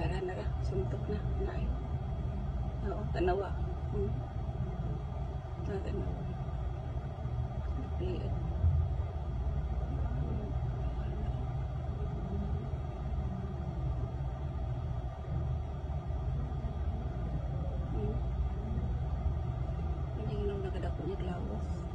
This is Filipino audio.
Tara na ka, suntok na. Nay. Oo, tanawa. Hmm. Tanawa. Piit. Hmm. Hindi nung nagadapo niya glawas.